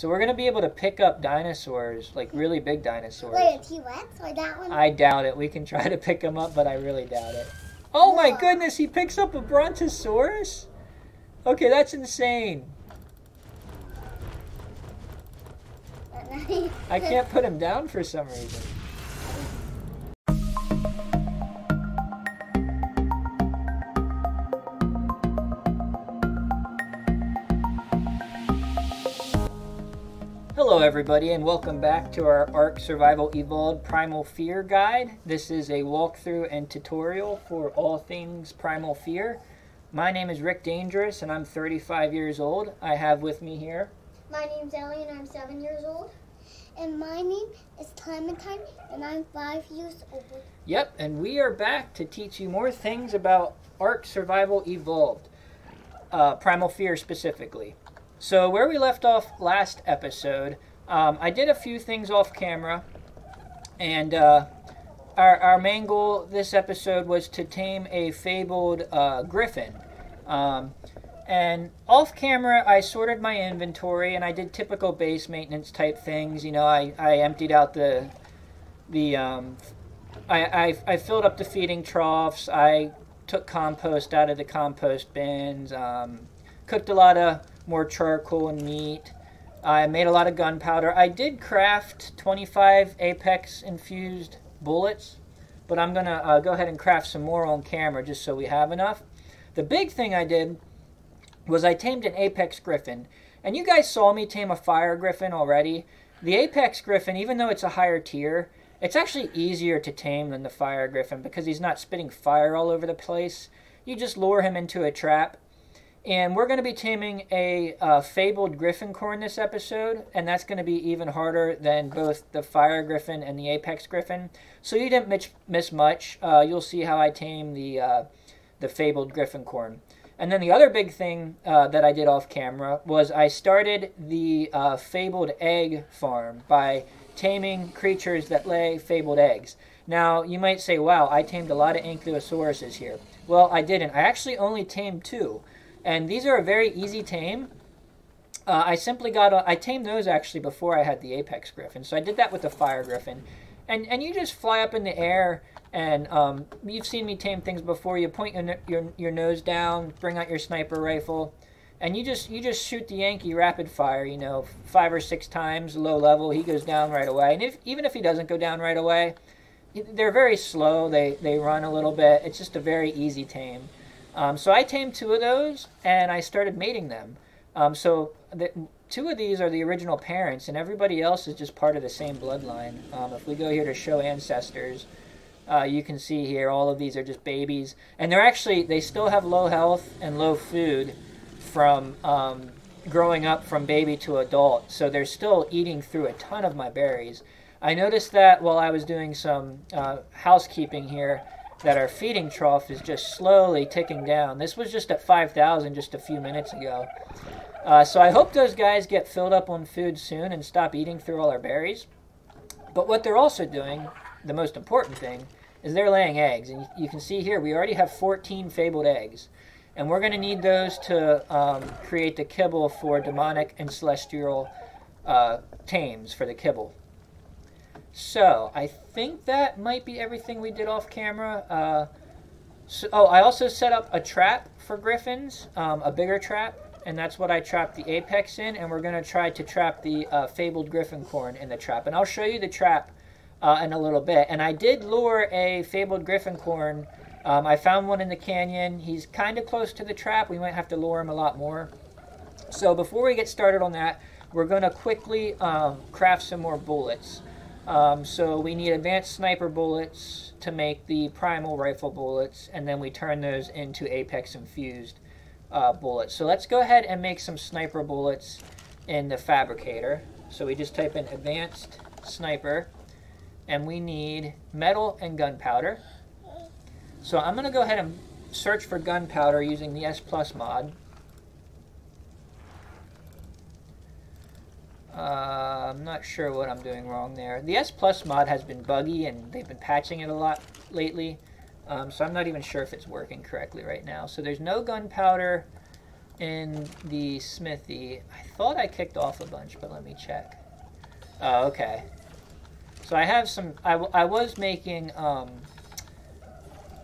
So we're gonna be able to pick up dinosaurs, like really big dinosaurs. Wait, a T-Rex or that one? I doubt it. We can try to pick him up, but I really doubt it. Oh my goodness, he picks up a brontosaurus? Okay, that's insane. I can't put him down for some reason. Hello everybody and welcome back to our Ark Survival Evolved Primal Fear Guide. This is a walkthrough and tutorial for all things Primal Fear. My name is Rick Dangerous and I'm 35 years old. I have with me here My name's Ellie and I'm seven years old. And my name is Clementine and I'm five years old. Yep, and we are back to teach you more things about Ark Survival Evolved, uh, Primal Fear specifically. So, where we left off last episode, um, I did a few things off camera, and uh, our, our main goal this episode was to tame a fabled uh, griffin. Um, and off camera, I sorted my inventory and I did typical base maintenance type things. You know, I, I emptied out the the um, I, I, I filled up the feeding troughs. I took compost out of the compost bins. Um, cooked a lot of more charcoal and meat. I made a lot of gunpowder. I did craft 25 Apex infused bullets, but I'm going to uh, go ahead and craft some more on camera just so we have enough. The big thing I did was I tamed an Apex Griffin. And you guys saw me tame a Fire Griffin already. The Apex Griffin, even though it's a higher tier, it's actually easier to tame than the Fire Griffin because he's not spitting fire all over the place. You just lure him into a trap. And we're going to be taming a uh, fabled Grifficorn this episode, and that's going to be even harder than both the Fire Griffin and the Apex Griffin. So you didn't miss, miss much. Uh, you'll see how I tame the uh, the fabled Grifficorn. And then the other big thing uh, that I did off camera was I started the uh, fabled egg farm by taming creatures that lay fabled eggs. Now, you might say, wow, I tamed a lot of ankylosauruses here. Well, I didn't. I actually only tamed two. And these are a very easy tame. Uh, I simply got, a, I tamed those actually before I had the Apex Griffin. So I did that with the Fire Griffin. And, and you just fly up in the air and um, you've seen me tame things before. You point your, your, your nose down, bring out your sniper rifle, and you just you just shoot the Anky rapid fire. You know, five or six times, low level. He goes down right away. And if even if he doesn't go down right away, they're very slow. They they run a little bit. It's just a very easy tame. Um, so I tamed two of those, and I started mating them. Um, so the, two of these are the original parents, and everybody else is just part of the same bloodline. Um, if we go here to show ancestors. Uh, you can see here all of these are just babies and they're actually they still have low health and low food from um, growing up from baby to adult so they're still eating through a ton of my berries i noticed that while i was doing some uh, housekeeping here that our feeding trough is just slowly ticking down this was just at 5000 just a few minutes ago uh, so i hope those guys get filled up on food soon and stop eating through all our berries but what they're also doing the most important thing is they're laying eggs. And you can see here we already have 14 fabled eggs. And we're going to need those to um, create the kibble for demonic and celestial uh, tames for the kibble. So I think that might be everything we did off camera. Uh, so, oh, I also set up a trap for griffins, um, a bigger trap. And that's what I trapped the apex in. And we're going to try to trap the uh, fabled grifficorn in the trap. And I'll show you the trap uh, in a little bit. And I did lure a fabled grifficorn. Um, I found one in the canyon. He's kind of close to the trap. We might have to lure him a lot more. So before we get started on that, we're going to quickly um, craft some more bullets. Um, so we need advanced sniper bullets to make the primal rifle bullets, and then we turn those into apex infused uh, bullets. So let's go ahead and make some sniper bullets in the fabricator. So we just type in advanced sniper and we need metal and gunpowder. So I'm going to go ahead and search for gunpowder using the S Plus mod. Uh, I'm not sure what I'm doing wrong there. The S Plus mod has been buggy and they've been patching it a lot lately. Um, so I'm not even sure if it's working correctly right now. So there's no gunpowder in the smithy. I thought I kicked off a bunch, but let me check. Oh, okay. So I have some, I, I was making um,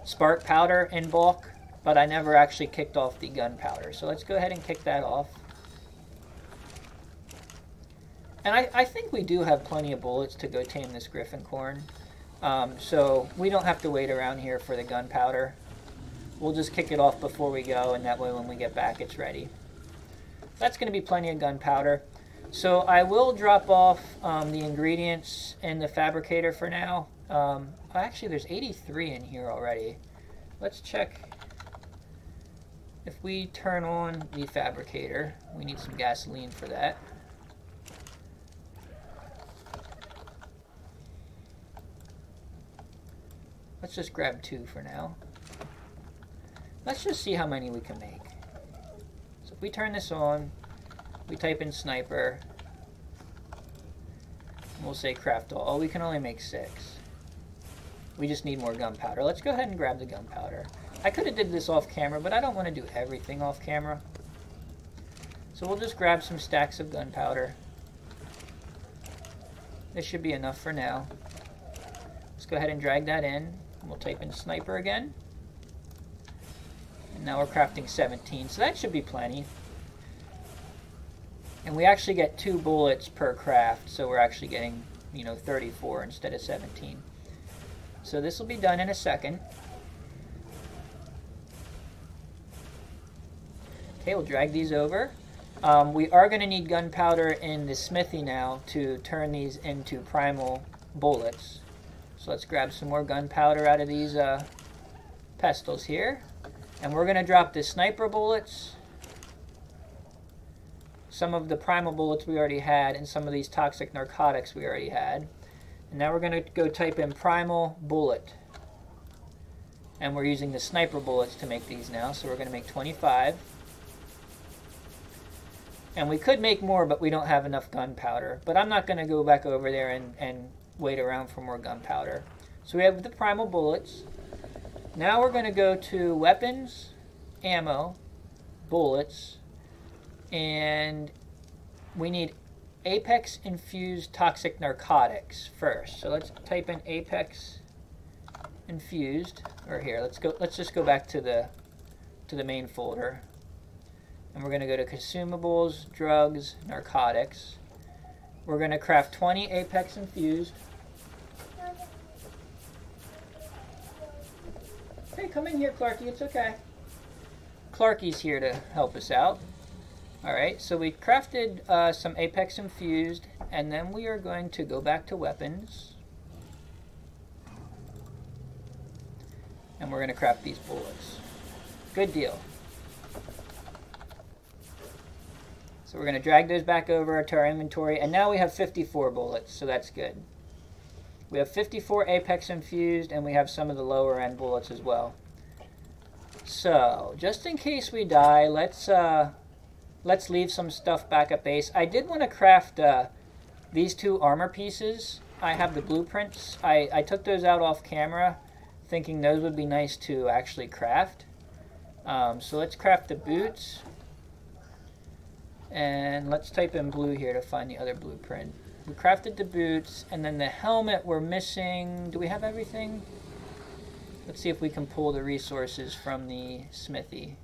spark powder in bulk, but I never actually kicked off the gunpowder. So let's go ahead and kick that off. And I, I think we do have plenty of bullets to go tame this grifficorn. Um, so we don't have to wait around here for the gunpowder. We'll just kick it off before we go, and that way when we get back, it's ready. That's going to be plenty of gunpowder. So I will drop off um, the ingredients in the fabricator for now. Um, actually, there's 83 in here already. Let's check. If we turn on the fabricator, we need some gasoline for that. Let's just grab two for now. Let's just see how many we can make. So if we turn this on, we type in sniper, we'll say craft all. Oh, we can only make six. We just need more gunpowder. Let's go ahead and grab the gunpowder. I could have did this off camera, but I don't want to do everything off camera. So we'll just grab some stacks of gunpowder. This should be enough for now. Let's go ahead and drag that in. We'll type in sniper again. And now we're crafting 17, so that should be plenty. And we actually get two bullets per craft, so we're actually getting, you know, 34 instead of 17. So this will be done in a second. Okay, we'll drag these over. Um, we are going to need gunpowder in the smithy now to turn these into primal bullets. So let's grab some more gunpowder out of these uh, pestles here. And we're going to drop the sniper bullets, some of the primal bullets we already had, and some of these toxic narcotics we already had. And now we're going to go type in primal bullet. And we're using the sniper bullets to make these now, so we're going to make 25. And we could make more, but we don't have enough gunpowder. But I'm not going to go back over there and, and wait around for more gunpowder. So we have the primal bullets. Now we're going to go to weapons, ammo, bullets, and we need Apex infused toxic narcotics first. So let's type in Apex infused or here let's go let's just go back to the to the main folder and we're going to go to consumables drugs narcotics we're going to craft 20 apex infused Hey, come in here, Clarky. It's okay. Clarky's here to help us out. Alright, so we crafted uh, some Apex Infused, and then we are going to go back to weapons. And we're going to craft these bullets. Good deal. So we're going to drag those back over to our inventory, and now we have 54 bullets, so that's good. We have 54 Apex infused, and we have some of the lower end bullets as well. So, just in case we die, let's uh, let's leave some stuff back at base. I did want to craft uh, these two armor pieces. I have the blueprints. I, I took those out off camera, thinking those would be nice to actually craft. Um, so let's craft the boots. And let's type in blue here to find the other blueprint. We crafted the boots, and then the helmet we're missing. Do we have everything? Let's see if we can pull the resources from the smithy.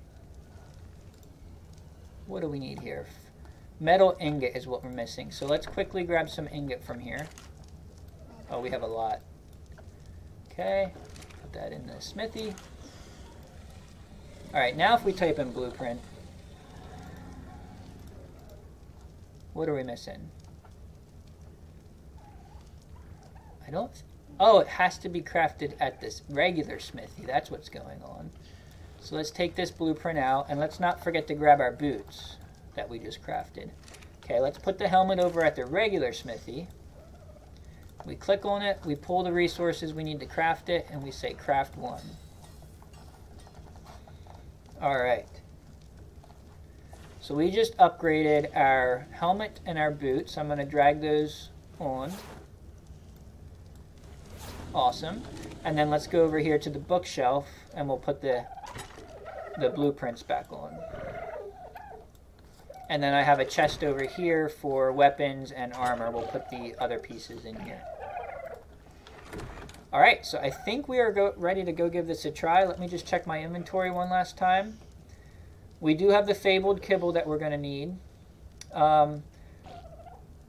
What do we need here? Metal ingot is what we're missing. So let's quickly grab some ingot from here. Oh, we have a lot. Okay, put that in the smithy. Alright, now if we type in blueprint, what are we missing? I don't... Oh, it has to be crafted at this regular smithy. That's what's going on. So let's take this blueprint out, and let's not forget to grab our boots that we just crafted. Okay, let's put the helmet over at the regular smithy. We click on it, we pull the resources we need to craft it, and we say craft one. Alright. So we just upgraded our helmet and our boots. I'm going to drag those on. Awesome. And then let's go over here to the bookshelf and we'll put the, the blueprints back on. And then I have a chest over here for weapons and armor. We'll put the other pieces in here. All right, so I think we are ready to go give this a try. Let me just check my inventory one last time. We do have the fabled kibble that we're going to need. Um,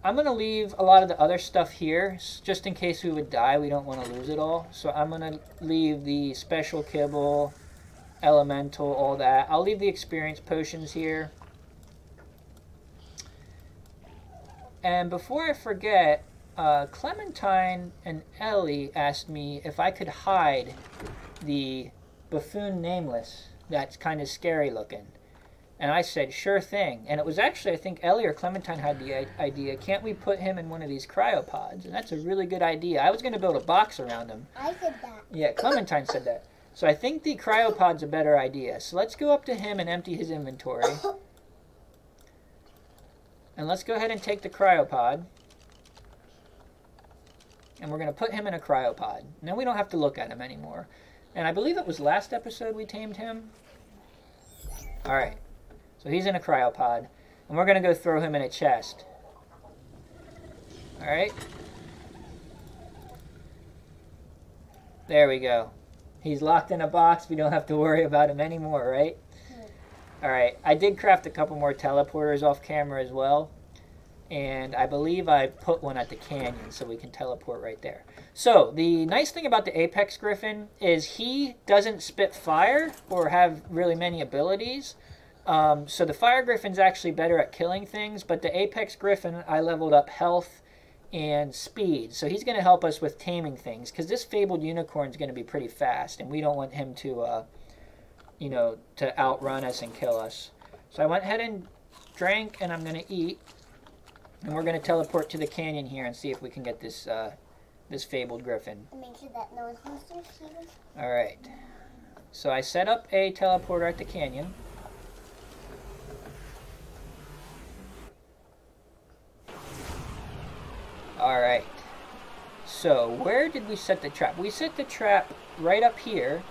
I'm going to leave a lot of the other stuff here, just in case we would die. We don't want to lose it all. So I'm going to leave the special kibble, elemental, all that. I'll leave the experience potions here. And before I forget, uh, Clementine and Ellie asked me if I could hide the buffoon nameless that's kind of scary looking. And I said, sure thing. And it was actually, I think Ellie or Clementine had the idea, can't we put him in one of these cryopods? And that's a really good idea. I was going to build a box around him. I said that. Yeah, Clementine said that. So I think the cryopod's a better idea. So let's go up to him and empty his inventory. And let's go ahead and take the cryopod and we're going to put him in a cryopod. Now we don't have to look at him anymore. And I believe it was last episode we tamed him. All right. So he's in a cryopod. And we're going to go throw him in a chest. All right. There we go. He's locked in a box. We don't have to worry about him anymore, right? All right. I did craft a couple more teleporters off camera as well and I believe I put one at the canyon so we can teleport right there. So the nice thing about the Apex Griffin is he doesn't spit fire or have really many abilities. Um, so the Fire Griffin's actually better at killing things, but the Apex Griffin, I leveled up health and speed. So he's going to help us with taming things because this Fabled Unicorn is going to be pretty fast, and we don't want him to, uh, you know, to outrun us and kill us. So I went ahead and drank, and I'm going to eat. And we're going to teleport to the canyon here and see if we can get this uh, this fabled griffin. Make sure that no one All right. So I set up a teleporter at the canyon. All right. So where did we set the trap? We set the trap right up here.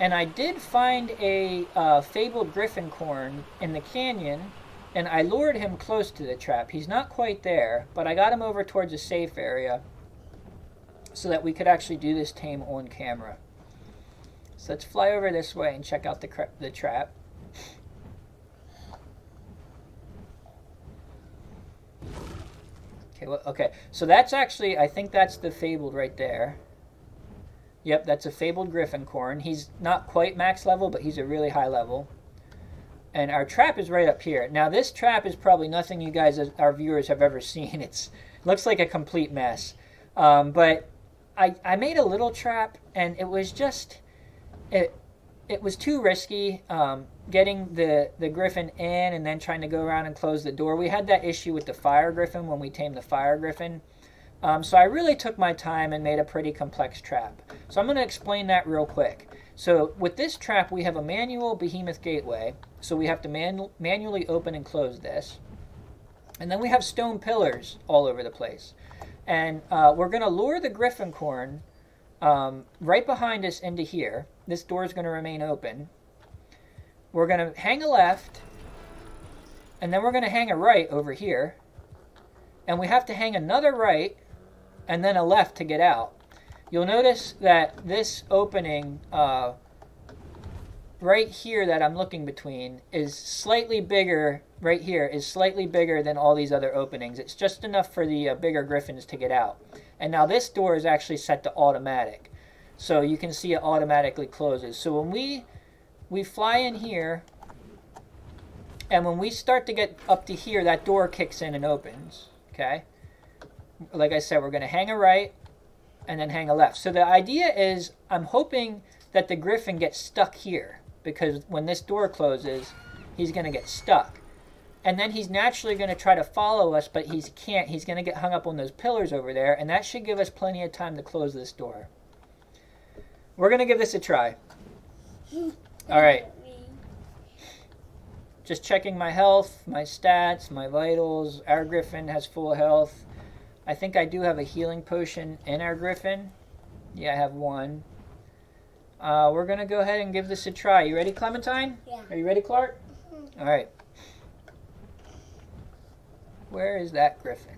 And I did find a uh, fabled grifficorn in the canyon and I lured him close to the trap. He's not quite there, but I got him over towards a safe area so that we could actually do this tame on camera. So let's fly over this way and check out the, the trap. Okay, well, okay, so that's actually, I think that's the fabled right there. Yep, that's a fabled grifficorn. He's not quite max level, but he's a really high level and our trap is right up here. Now this trap is probably nothing you guys, our viewers, have ever seen. It's looks like a complete mess. Um, but I, I made a little trap, and it was just, it, it was too risky um, getting the, the griffin in and then trying to go around and close the door. We had that issue with the fire griffin when we tamed the fire griffin. Um, so I really took my time and made a pretty complex trap. So I'm going to explain that real quick. So with this trap, we have a manual behemoth gateway. So we have to man manually open and close this. And then we have stone pillars all over the place. And uh, we're going to lure the grifficorn um, right behind us into here. This door is going to remain open. We're going to hang a left. And then we're going to hang a right over here. And we have to hang another right and then a left to get out. You'll notice that this opening uh, right here that I'm looking between is slightly bigger, right here, is slightly bigger than all these other openings. It's just enough for the uh, bigger griffins to get out. And now this door is actually set to automatic. So you can see it automatically closes. So when we, we fly in here, and when we start to get up to here, that door kicks in and opens, okay? Like I said, we're going to hang a right and then hang a left. So the idea is I'm hoping that the griffin gets stuck here because when this door closes, he's going to get stuck. And then he's naturally going to try to follow us, but he can't. He's going to get hung up on those pillars over there, and that should give us plenty of time to close this door. We're going to give this a try. All right. Just checking my health, my stats, my vitals. Our griffin has full health. I think I do have a healing potion in our griffin. Yeah, I have one. Uh, we're going to go ahead and give this a try. You ready, Clementine? Yeah. Are you ready, Clark? Mm-hmm. All right. Where is that griffin?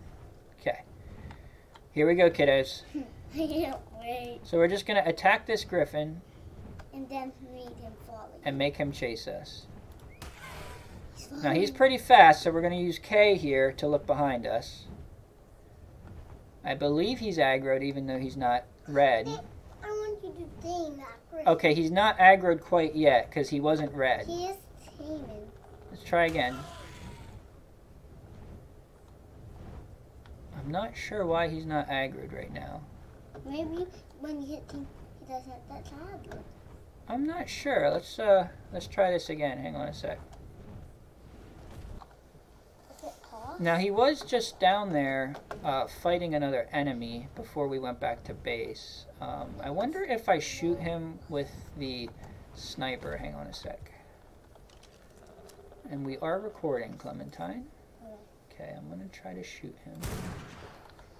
Okay. Here we go, kiddos. I can't wait. So we're just going to attack this griffin And then read him falling. and make him chase us. He's Now he's pretty fast, so we're going to use K here to look behind us. I believe he's aggroed even though he's not red. I want you to tame that. Okay, he's not aggroed quite yet because he wasn't red. He is taming. Let's try again. I'm not sure why he's not aggroed right now. Maybe when you hit him, he doesn't have that hard. I'm not sure. Let's uh let's try this again. Hang on a sec. Is it hard? Now he was just down there uh, fighting another enemy before we went back to base. Um, I wonder if I shoot him with the sniper. Hang on a sec. And we are recording, Clementine. Okay, I'm gonna try to shoot him.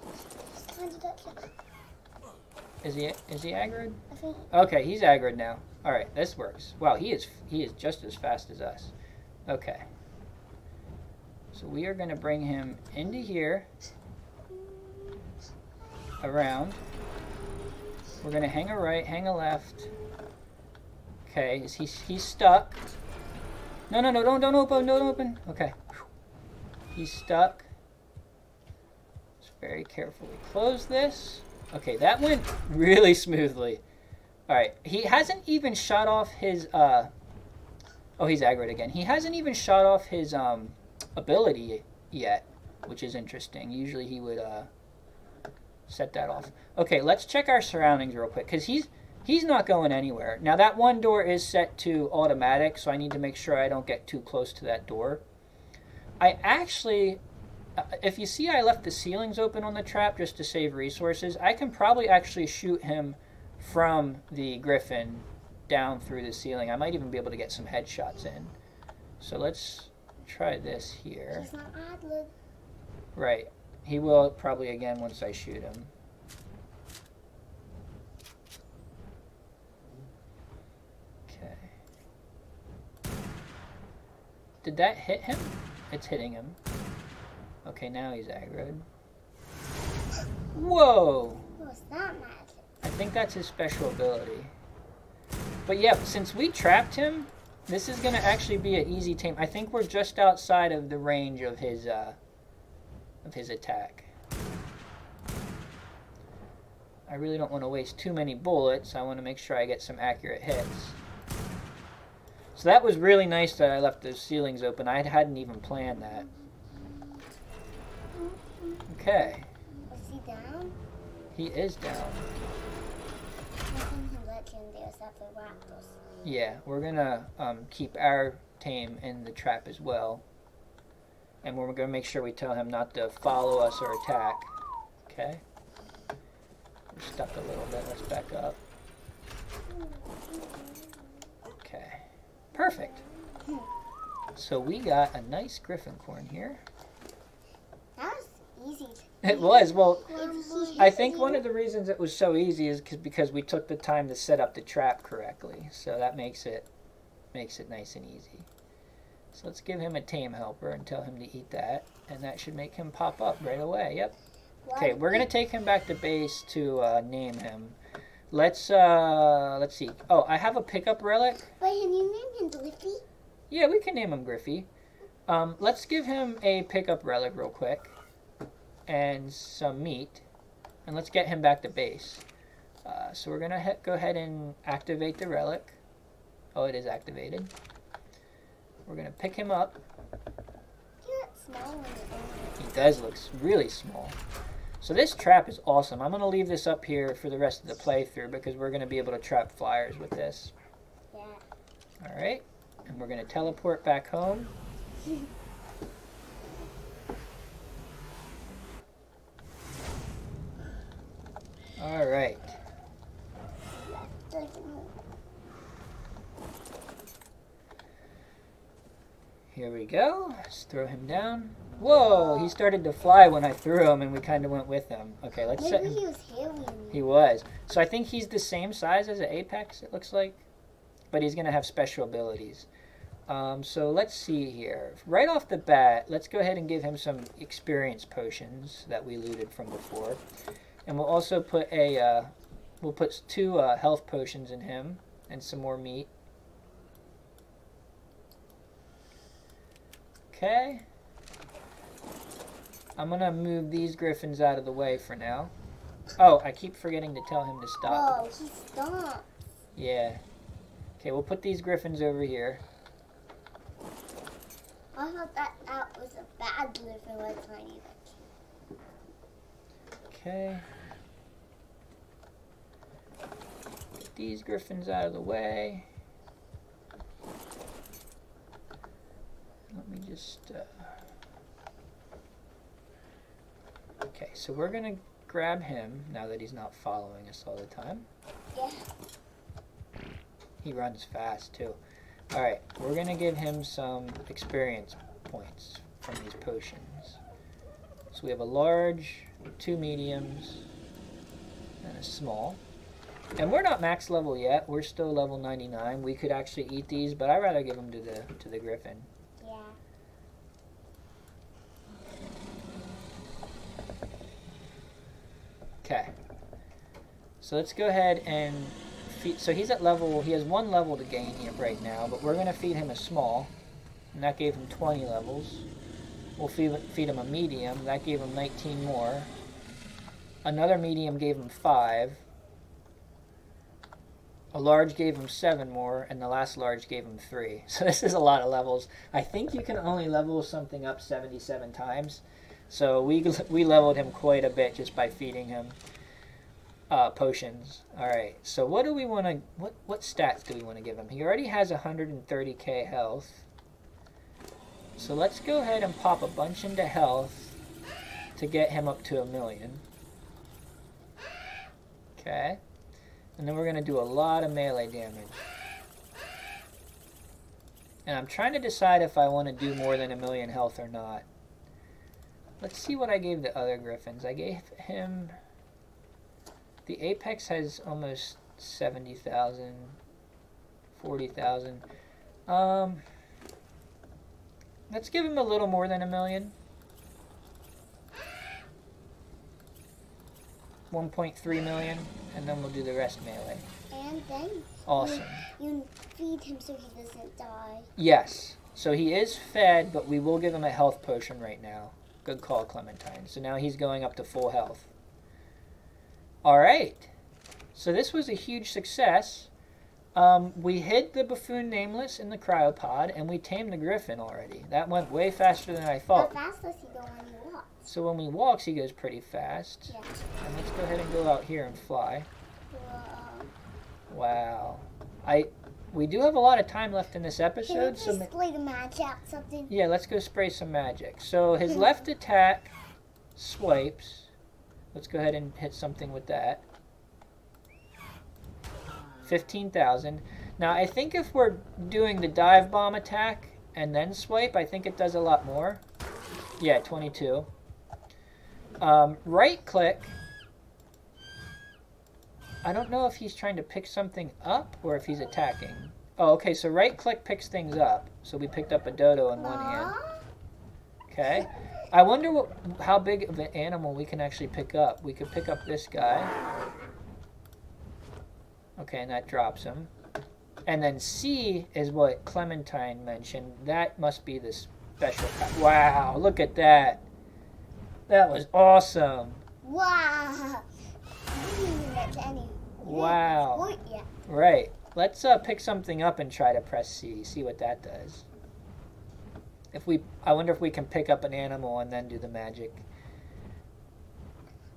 He's trying to touch it. Is he is he aggroed? Okay, he's aggroed now. All right, this works. Wow, he is he is just as fast as us. Okay. So we are going to bring him into here, around. We're going to hang a right, hang a left. Okay, is he he's stuck? No, no, no, don't don't open, don't open. Okay. He's stuck. Very carefully close this. Okay, that went really smoothly. All right, he hasn't even shot off his. Uh, oh, he's aggroed again. He hasn't even shot off his um, ability yet, which is interesting. Usually he would uh, set that off. Okay, let's check our surroundings real quick because he's he's not going anywhere. Now that one door is set to automatic, so I need to make sure I don't get too close to that door. I actually uh, if you see I left the ceilings open on the trap just to save resources, I can probably actually shoot him from the griffin down through the ceiling. I might even be able to get some headshots in. So let's try this here. he's not ad-lib. Right. He will probably again once I shoot him. Okay. Did that hit him? It's hitting him. Okay, now he's aggroed. Whoa! What's that magic? I think that's his special ability. But yeah, since we trapped him, this is gonna actually be an easy tame. I think we're just outside of the range of his uh, of his attack. I really don't want to waste too many bullets. I want to make sure I get some accurate hits. So that was really nice that I left those ceilings open. I hadn't even planned that. Okay, Is he down? he is down. Yeah, we're gonna um, keep our tame in the trap as well. And we're gonna make sure we tell him not to follow us or attack. Okay? We're stuck a little bit. Let's back up. Okay. Perfect. So we got a nice grifficorn here. That was easy. It was. Well, I think one of the reasons it was so easy is because because we took the time to set up the trap correctly. So that makes it makes it nice and easy. So let's give him a tame helper and tell him to eat that, and that should make him pop up right away. Yep. Okay, we're gonna take him back to base to uh, name him. Let's uh, let's see. Oh, I have a pickup relic. Wait, can you name him Blippi? Yeah, we can name him Griffey. Um, let's give him a pickup relic real quick and some meat, and let's get him back to base. Uh, so we're gonna go ahead and activate the relic. Oh, it is activated. We're gonna pick him up. He looks small when you're He does look really small. So this trap is awesome. I'm gonna leave this up here for the rest of the playthrough because we're gonna be able to trap flyers with this. Yeah. All right, and we're gonna teleport back home. All right. Here we go. Let's throw him down. Whoa, he started to fly when I threw him and we kind of went with him. Okay, let's set Maybe him. he was hairy. in He was. So I think he's the same size as an Apex, it looks like. But he's going to have special abilities. Um, so let's see here. Right off the bat, let's go ahead and give him some experience potions that we looted from before. And we'll also put a, uh, we'll put two uh, health potions in him and some more meat. Okay. I'm gonna move these griffins out of the way for now. Oh, I keep forgetting to tell him to stop. Whoa, he stopped. Yeah. Okay, we'll put these griffins over here. I thought that that was a bad griffin was tiny. Okay. Get these griffins out of the way. Let me just. Uh... Okay, so we're gonna grab him now that he's not following us all the time. Yeah. He runs fast too. Alright, we're gonna give him some experience points from these potions. So we have a large, two mediums, and a small. And we're not max level yet. We're still level 99. We could actually eat these, but I'd rather give them to the to the griffin. Yeah. Okay. So let's go ahead and feed. So he's at level. He has one level to gain here right now, but we're gonna feed him a small, and that gave him 20 levels. We'll feed feed him a medium. That gave him 19 more. Another medium gave him five. A large gave him seven more, and the last large gave him three. So this is a lot of levels. I think you can only level something up 77 times. So we we leveled him quite a bit just by feeding him uh, potions. All right. So what do we want to what what stats do we want to give him? He already has 130k health. So let's go ahead and pop a bunch into health to get him up to a million. Okay. And then we're going to do a lot of melee damage. And I'm trying to decide if I want to do more than a million health or not. Let's see what I gave the other griffins. I gave him... The Apex has almost 70,000, 40,000. Um, let's give him a little more than a million. 1.3 million, and then we'll do the rest melee. And then Awesome. you feed him so he doesn't die. Yes. So he is fed, but we will give him a health potion right now. Good call, Clementine. So now he's going up to full health. All right. So this was a huge success. Um, we hid the buffoon nameless in the cryopod, and we tamed the griffin already. That went way faster than I How thought. fast does he go when he walks? So when he walks, he goes pretty fast. Yeah. And let's go ahead and go out here and fly. Whoa. Wow. I we do have a lot of time left in this Can episode, so just ma- play the out something? yeah, let's go spray some magic. So his left attack swipes. Let's go ahead and hit something with that. 15,000. Now, I think if we're doing the dive bomb attack and then swipe, I think it does a lot more. Yeah, 22. Um, right click. I don't know if he's trying to pick something up or if he's attacking. Oh, okay, so right click picks things up. So we picked up a dodo in one hand. Okay. I wonder what, how big of an animal we can actually pick up. We could pick up this guy. Okay, and that drops him. And then C is what Clementine mentioned. That must be the special. Wow, look at that. That was awesome. Wow. I didn't even get to any. Wow. Right. Let's uh, pick something up and try to press C. See what that does. If we, I wonder if we can pick up an animal and then do the magic.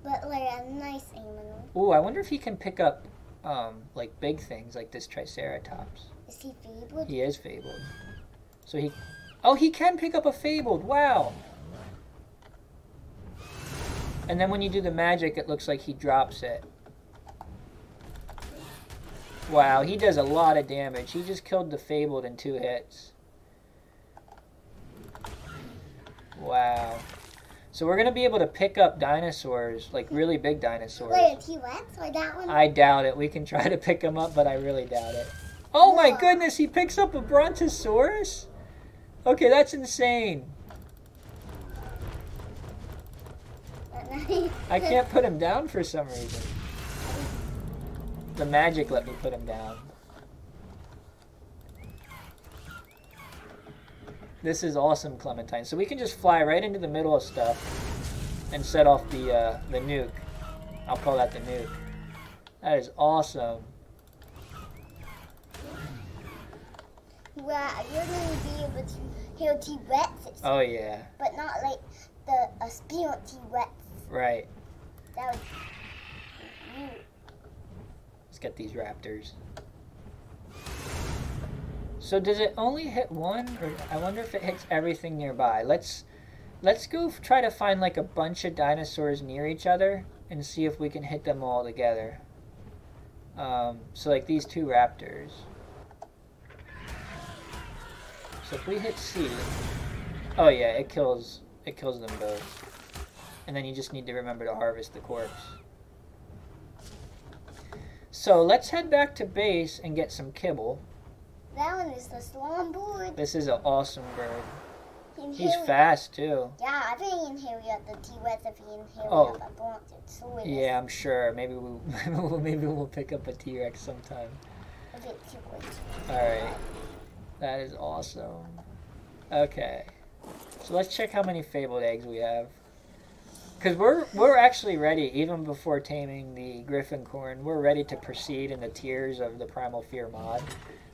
But like a nice animal. Ooh, I wonder if he can pick up, um, like big things like this Triceratops. Is he fabled? He is fabled. So he, oh, he can pick up a fabled. Wow. And then when you do the magic, it looks like he drops it. Wow, he does a lot of damage. He just killed the fabled in two hits. Wow. So we're gonna be able to pick up dinosaurs, like really big dinosaurs. Wait, a T-Rex or that one? I doubt it. We can try to pick him up, but I really doubt it. Oh my goodness, he picks up a Brontosaurus? Okay, that's insane. I can't put him down for some reason. The magic let me put him down. This is awesome, Clementine. So we can just fly right into the middle of stuff and set off the uh, the nuke. I'll call that the nuke. That is awesome. Well, you're going to be able to heal T-Rexes, Oh yeah, but not like the a spear T-Rex. Right. That you. Let's get these raptors. So does it only hit one, or I wonder if it hits everything nearby? Let's let's go try to find like a bunch of dinosaurs near each other and see if we can hit them all together. Um, so like these two raptors. So if we hit C, oh yeah, it kills it kills them both. And then you just need to remember to harvest the corpse. So let's head back to base and get some kibble. That one is the swan board. This is an awesome bird. He's fast too. Yeah, I think in here we have the T-Rex. If we here Oh. we have a brontosaurus. Yeah, I'm sure. Maybe we maybe we'll pick up a T Rex sometime. If it's T-Rex. All right, that is awesome. Okay, so let's check how many fabled eggs we have. Cause we're we're actually ready even before taming the grifficorn. We're ready to proceed in the tiers of the primal fear mod.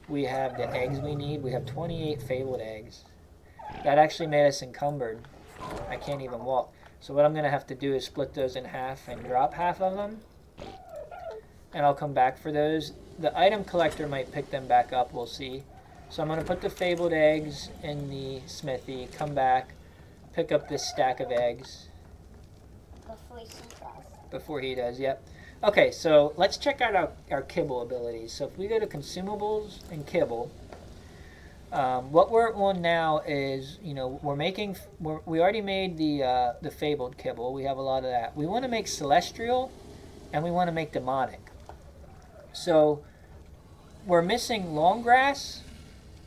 We have the eggs we need. We have 28 fabled eggs. That actually made us encumbered. I can't even walk. So what I'm gonna have to do is split those in half and drop half of them. And I'll come back for those. The item collector might pick them back up. We'll see. So I'm gonna put the fabled eggs in the smithy. Come back, pick up this stack of eggs Before he does. Yep. Okay, so let's check out our, our kibble abilities. So if we go to consumables and kibble, um, what we're on now is, you know, we're making, we're, we already made the uh, the fabled kibble. We have a lot of that. We want to make celestial, and we want to make demonic. So we're missing long grass,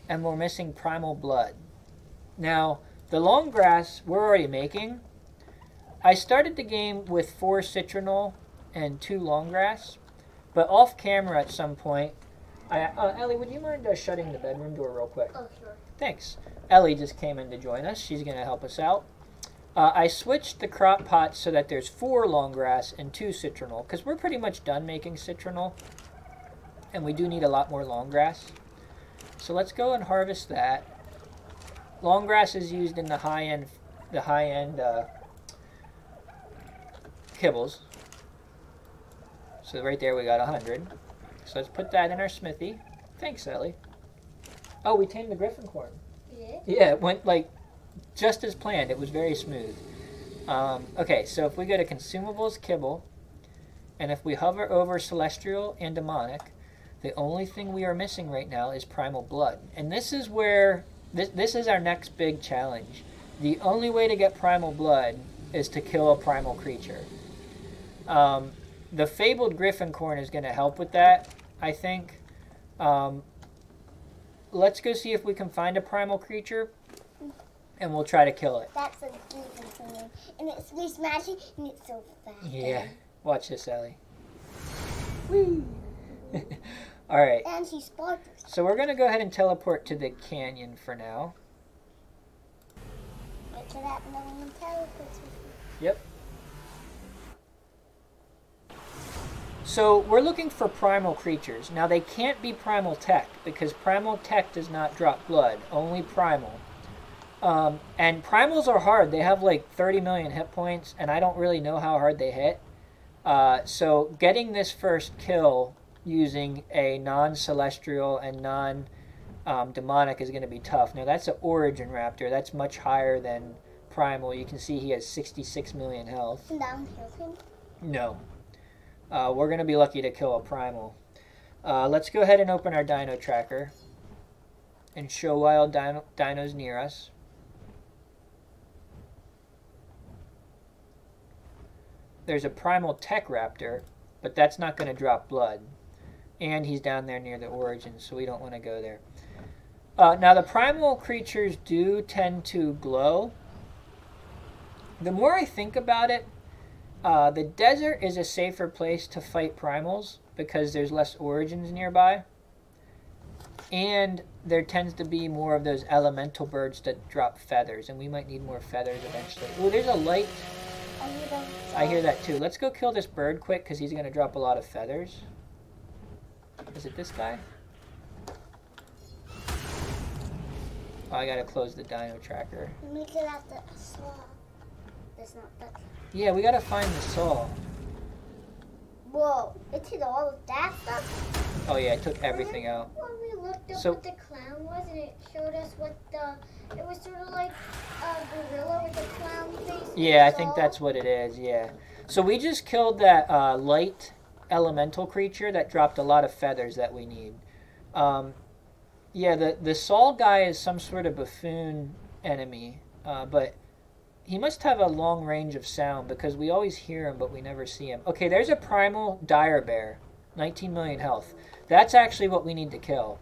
and we're missing primal blood. Now the long grass we're already making. I started the game with four citronal and two long grass, but off camera at some point, I, uh, Ellie, would you mind uh, shutting the bedroom door real quick? Oh, sure. Thanks. Ellie just came in to join us. She's going to help us out. Uh, I switched the crop pots so that there's four long grass and two citronal, because we're pretty much done making citronal, and we do need a lot more long grass. So let's go and harvest that. Long grass is used in the high end, the high end uh, kibbles. So right there we got 100. So let's put that in our smithy. Thanks, Ellie. Oh, we tamed the grifficorn. Yeah. Yeah, it went like just as planned. It was very smooth. Um, okay, so if we go to consumables, kibble, and if we hover over celestial and demonic, the only thing we are missing right now is primal blood. And this is where this, this is our next big challenge. The only way to get primal blood is to kill a primal creature. Um, the fabled grifficorn is going to help with that, I think. Um, let's go see if we can find a primal creature, and we'll try to kill it. That's a beautiful name. And it's really smashy and it's so fast. Yeah. Watch this, Ellie. Whee! All right. And she sparkles. So we're going to go ahead and teleport to the canyon for now. Get to that no one teleports with you. Yep. So we're looking for primal creatures. Now they can't be primal tech because primal tech does not drop blood, only primal. Um, and primals are hard. They have like 30 million hit points, and I don't really know how hard they hit. Uh, so getting this first kill using a non-celestial and non-demonic is going to be tough. Now that's an origin raptor. That's much higher than primal. You can see he has 66 million health. And down heal him. No. Uh, we're going to be lucky to kill a primal. Uh, let's go ahead and open our dino tracker and show wild dino- dinos near us. There's a primal tech raptor, but that's not going to drop blood. And he's down there near the origin, so we don't want to go there. Uh, now, the primal creatures do tend to glow. The more I think about it, uh, the desert is a safer place to fight primals because there's less origins nearby. And there tends to be more of those elemental birds that drop feathers, and we might need more feathers eventually. Oh, there's a light. I hear them. I hear that too. Let's go kill this bird quick because he's going to drop a lot of feathers. Is it this guy? Oh, I gotta close the dino tracker. Make it at the not that. Yeah, we gotta find the saw. Whoa! It took all of that stuff. Oh yeah, I took everything out. When we looked up So- what the clown was, and it showed us what the. It was sort of like a gorilla with a clown face. Yeah, I think that's what it is, yeah. So we just killed that uh, light elemental creature that dropped a lot of feathers that we need. Um, yeah, the, the Saul guy is some sort of buffoon enemy, uh, but he must have a long range of sound because we always hear him, but we never see him. Okay, there's a primal dire bear, 19 million health. That's actually what we need to kill.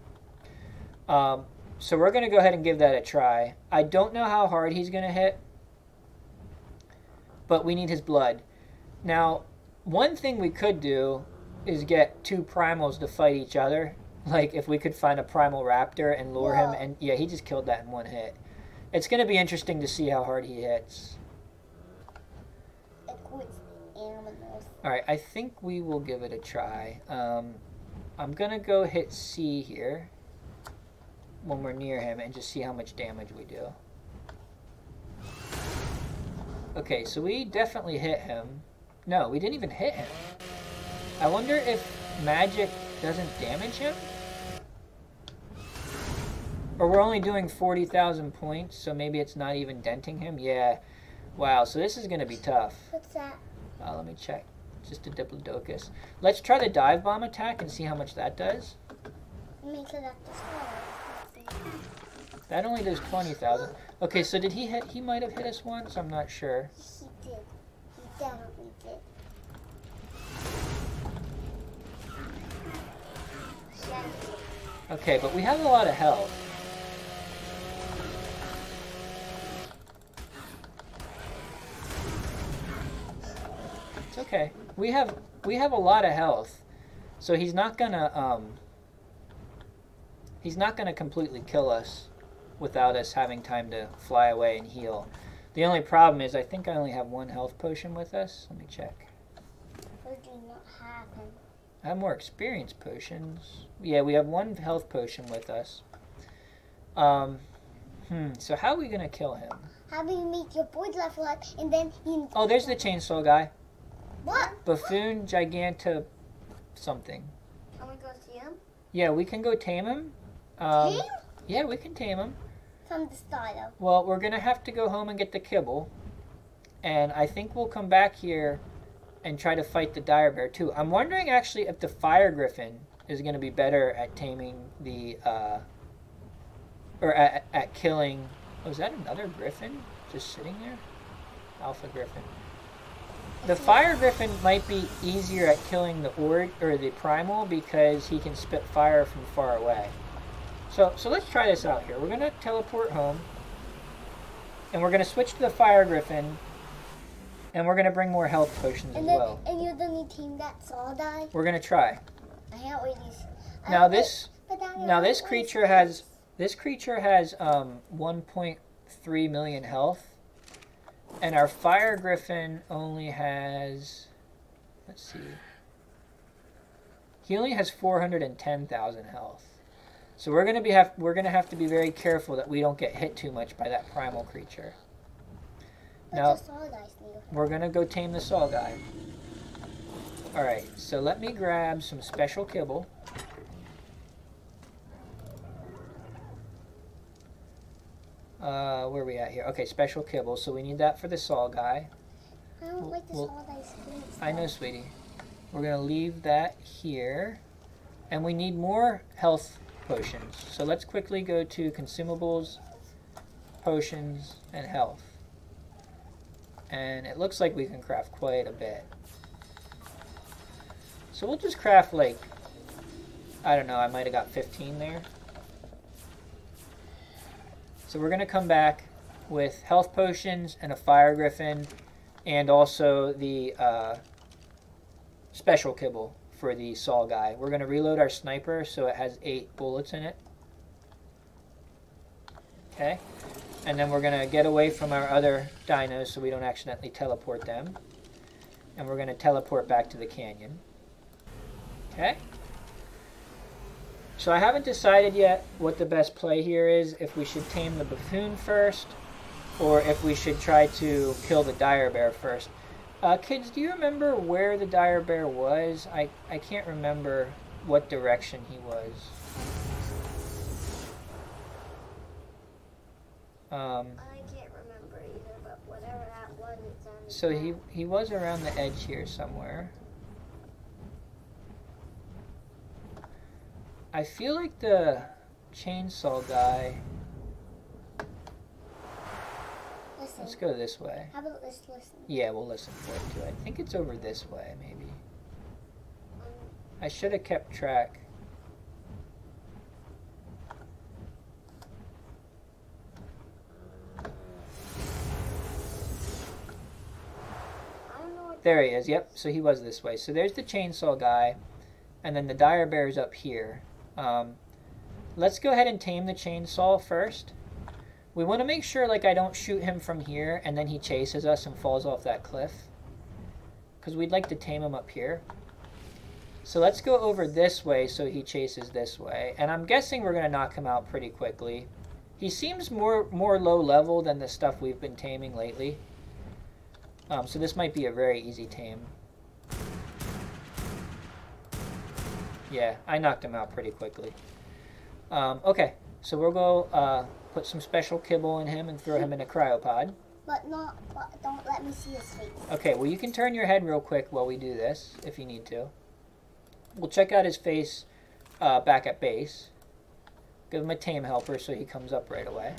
Um, so we're going to go ahead and give that a try. I don't know how hard he's going to hit, but we need his blood. Now, one thing we could do is get two primals to fight each other. Like if we could find a primal raptor and lure him, and yeah, he just killed that in one hit. It's going to be interesting to see how hard he hits. Like with animals. All right, I think we will give it a try. Um, I'm gonna go hit C here when we're near him and just see how much damage we do. Okay, so we definitely hit him. No, we didn't even hit him. I wonder if magic doesn't damage him? Or we're only doing 40,000 points, so maybe it's not even denting him? Yeah. Wow, so this is gonna be tough. What's that? Uh, let me check. Just a Diplodocus. Let's try the dive bomb attack and see how much that does. Make it at the. That only does 20,000. Okay, so did he hit? He might have hit us once. I'm not sure. He did. He definitely did. Okay, but we have a lot of health. It's okay. We have we have a lot of health, so he's not gonna um. He's not gonna completely kill us without us having time to fly away and heal. The only problem is I think I only have one health potion with us. Let me check. Do not have? I have more experience potions. Yeah, we have one health potion with us. Um, hmm. So how are we gonna kill him? How do you make your boy level up and then he. Oh, there's the chainsaw guy. What? Buffoon Giganta, something. Can we go see him? Yeah, we can go tame him. Um, Team? Yeah, we can tame him. From the of. Well, we're gonna have to go home and get the kibble, and I think we'll come back here and try to fight the dire bear too. I'm wondering actually if the fire griffin is gonna be better at taming the uh, or at, at killing. Oh, is that another griffin just sitting there? Alpha griffin. The fire griffin might be easier at killing the ord or the primal because he can spit fire from far away. So, so let's try this out here. We're gonna teleport home, and we're gonna switch to the fire griffin, and we're gonna bring more health potions as then well. and you're the only team that saw die. We're gonna try. I can't wait to. I Now this now this creature has this creature has um 1.3 million health, and our fire griffin only has. Let's see. He only has 410,000 health. So we're gonna be have we're gonna have to be very careful that we don't get hit too much by that primal creature. But Now- the saw. We're gonna go tame the saw guy. Alright, so let me grab some special kibble. Uh, where are we at here? Okay, special kibble. So we need that for the saw guy. I don't Well- like the well, saw dice thing. I know, sweetie. We're gonna leave that here. And we need more health potions. So let's quickly go to consumables, potions, and health. And it looks like we can craft quite a bit. So we'll just craft like I don't know, I might have got 15 there. So we're going to come back with health potions and a fire griffin and also the uh, special kibble for the saw guy. We're going to reload our sniper so it has eight bullets in it. Okay. And then we're going to get away from our other dinos so we don't accidentally teleport them. And we're going to teleport back to the canyon. Okay. So I haven't decided yet what the best play here is, if we should tame the buffoon first, or if we should try to kill the dire bear first. Uh, kids, do you remember where the dire bear was? I, I can't remember what direction he was. Um, I can't remember either, but whatever that was, it's on. so he, he was around the edge here somewhere. I feel like the chainsaw guy. Listen. Let's go this way. How about let's listen? Yeah, we'll listen for it too. I think it's over this way, maybe. Um, I should have kept track. I don't know what. There he is. Yep. So he was this way. So there's the chainsaw guy, and then the dire bear's up here. Um, let's go ahead and tame the chainsaw first. We want to make sure like I don't shoot him from here and then he chases us and falls off that cliff. Because we'd like to tame him up here. So let's go over this way so he chases this way. And I'm guessing we're going to knock him out pretty quickly. He seems more more low level than the stuff we've been taming lately. Um, so this might be a very easy tame. Yeah, I knocked him out pretty quickly. Um, okay, so we'll go uh, put some special kibble in him and throw him in a cryopod. But not. But don't let me see his face. Okay, well you can turn your head real quick while we do this, if you need to. We'll check out his face uh, back at base. Give him a tame helper so he comes up right away.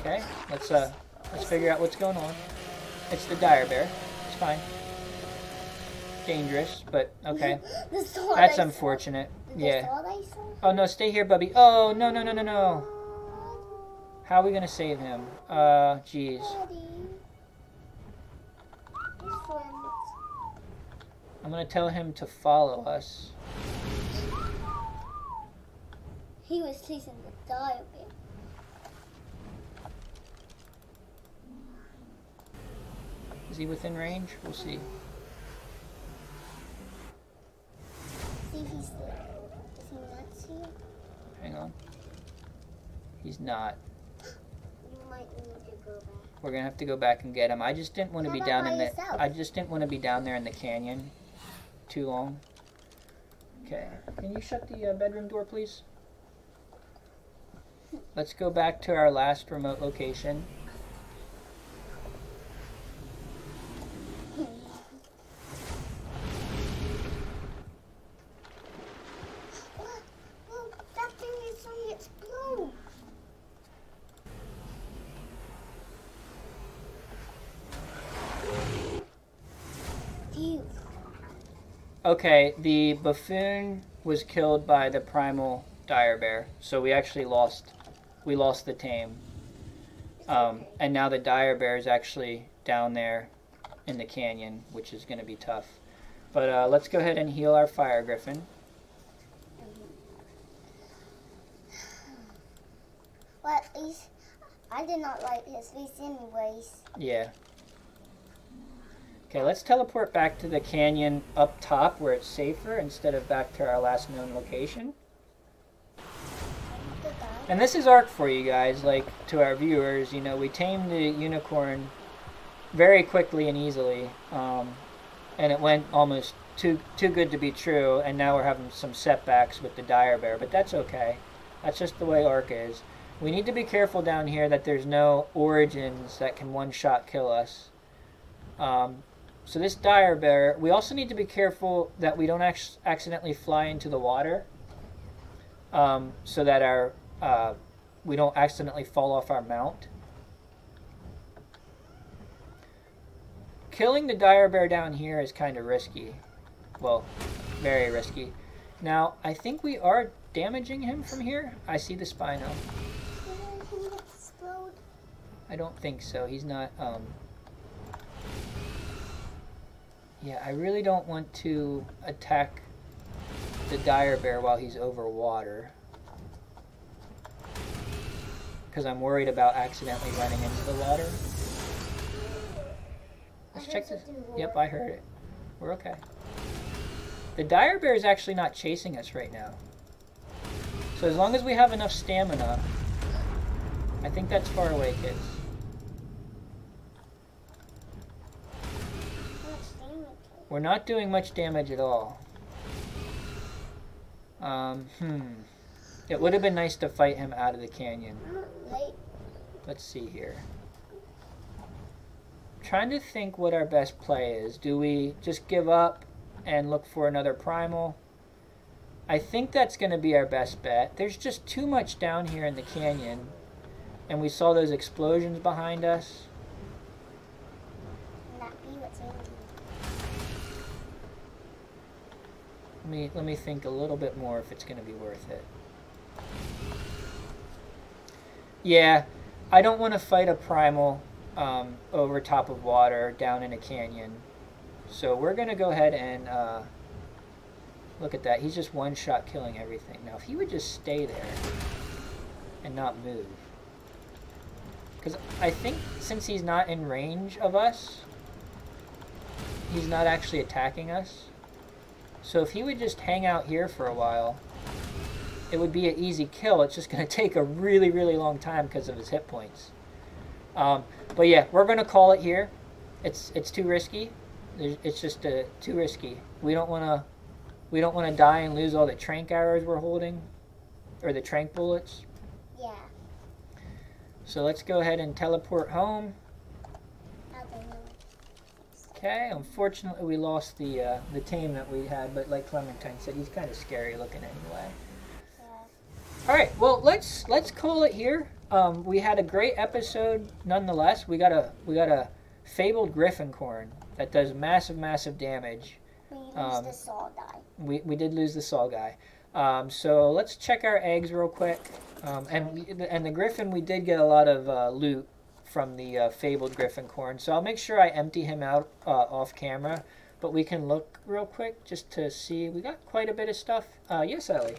Okay, let's uh, let's figure out what's going on. It's the dire bear. It's fine. Dangerous, but okay. That's unfortunate. Yeah. saw that I saw? Oh no, stay here, Bubby. Oh no no no no no. How are we gonna save him? Uh, jeez. Daddy. His friends. I'm gonna tell him to follow us. He was chasing the bear. Is he within range? We'll. See if he's there. Is he not here? Hang on. He's not. You might need to go. We're gonna have to go back and get him. I just didn't want to be down in the. I just didn't want to be down there in the canyon too long. Okay. Can you shut the uh, bedroom door, please? Let's go back to our last remote location. What? Oh, that thing is on its explode. Phew. Okay, the buffoon was killed by the primal dire bear, so we actually lost. We lost the tame. Um, and now the dire bear is actually down there in the canyon, which is going to be tough. But uh, let's go ahead and heal our fire griffin. Well, at least I did not like his face anyways. Yeah. Okay, let's teleport back to the canyon up top where it's safer instead of back to our last known location. And this is ARK for you guys, like to our viewers. You know, we tamed the unicorn very quickly and easily, um, and it went almost too too good to be true. And now we're having some setbacks with the dire bear, but that's okay. That's just the way ARK is. We need to be careful down here that there's no origins that can one shot kill us. Um, so this dire bear, we also need to be careful that we don't ac- accidentally fly into the water, um, so that our uh, we don't accidentally fall off our mount. Killing the dire bear down here is kind of risky. Well, very risky. Now, I think we are damaging him from here. I see the Spino. I don't think so. He's not, um... Yeah, I really don't want to attack the dire bear while he's over water. Because I'm worried about accidentally running into the water. Let's check this. Yep, I heard it. We're okay. The dire bear is actually not chasing us right now. So as long as we have enough stamina, I think that's far away, kids. How much damage? We're not doing much damage at all. Um, hmm. It would have been nice to fight him out of the canyon. I'm. Let's see here. Trying to think what our best play is. Do we just give up and look for another primal? I think that's going to be our best bet. There's just too much down here in the canyon. And we saw those explosions behind us. And that be what's in me. Let me let me think a little bit more if it's going to be worth it. Yeah, I don't want to fight a primal um, over top of water down in a canyon. So we're going to go ahead and uh, look at that. He's just one shot killing everything. Now, if he would just stay there and not move. Because I think since he's not in range of us, he's not actually attacking us. So if he would just hang out here for a while, it would be an easy kill. It's just going to take a really, really long time because of his hit points. Um, but yeah, we're going to call it here. It's it's too risky. It's just uh, too risky. We don't want to we don't want to die and lose all the tranq arrows we're holding, or the tranq bullets. Yeah. So let's go ahead and teleport home. I don't know. Okay. Unfortunately, we lost the uh, the tame that we had, but like Clementine said, he's kind of scary looking anyway. Yeah. All right, well let's let's call it here. Um, we had a great episode, nonetheless. We got a we got a fabled grifficorn that does massive massive damage. We use Um, the saw die. We we did lose the saw guy. Um, so let's check our eggs real quick. Um, and we, and the griffin we did get a lot of uh, loot from the uh, fabled grifficorn. So I'll make sure I empty him out uh, off camera. But we can look real quick just to see. We got quite a bit of stuff. Uh, yes, Ellie.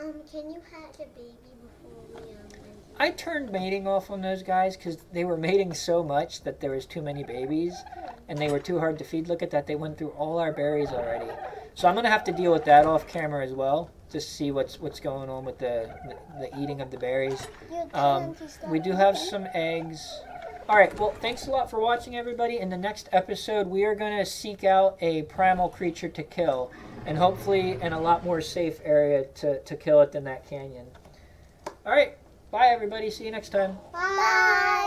Um, can you hatch a baby before we um? I turned mating off on those guys because they were mating so much that there was too many babies and they were too hard to feed. Look at that, they went through all our berries already. So I'm gonna have to deal with that off camera as well, just see what's what's going on with the the, the eating of the berries. Um, to we do have some eggs. All right, well, thanks a lot for watching, everybody. In the next episode, we are gonna seek out a primal creature to kill, and hopefully in a lot more safe area to to kill it than that canyon. All right. Bye, everybody. See you next time. Bye.